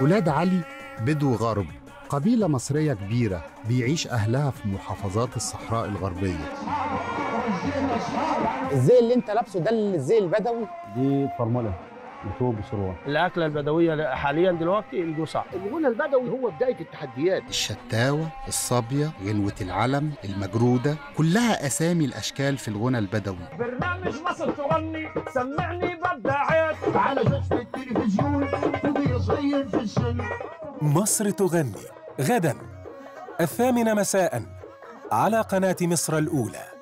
ولاد علي بدو غرب قبيلة مصرية كبيرة بيعيش أهلها في محافظات الصحراء الغربية. الزي اللي انت لابسه ده الزي البدوي؟ دي فرمله وثوب وسروال الأكلة البدوية حاليا دلوقتي الجوسع الغنى البدوي هو بداية التحديات. الشتاوة الصبية غنوة العلم المجرودة كلها أسامي الأشكال في الغنى البدوي. برنامج مصر تغني سمعني شاشة التلفزيون وبي صغير في السن. مصر تغني غدا. الثامنة مساء على قناة مصر الأولى.